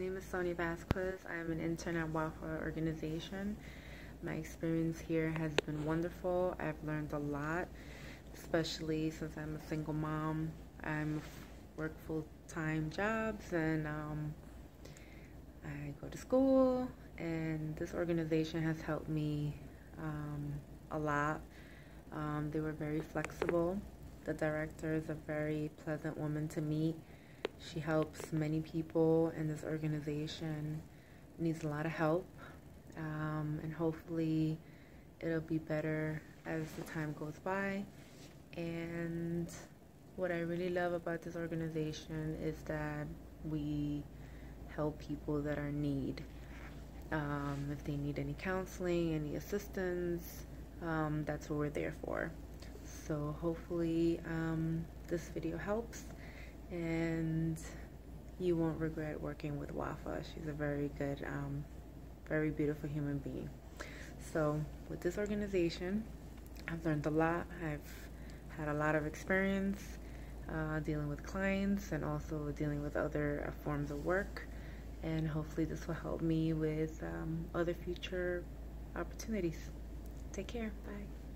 name is Sonia Vasquez. I'm an intern at WAFA organization. My experience here has been wonderful. I've learned a lot, especially since I'm a single mom. I'm work full-time jobs and um, I go to school and this organization has helped me um, a lot. Um, they were very flexible. The director is a very pleasant woman to meet. She helps many people in this organization. Needs a lot of help, um, and hopefully, it'll be better as the time goes by. And what I really love about this organization is that we help people that are in need. Um, if they need any counseling, any assistance, um, that's what we're there for. So hopefully um, this video helps and you won't regret working with Wafaa. She's a very good, um, very beautiful human being. So with this organization, I've learned a lot. I've had a lot of experience uh, dealing with clients and also dealing with other uh, forms of work. And hopefully this will help me with um, other future opportunities. Take care. Bye.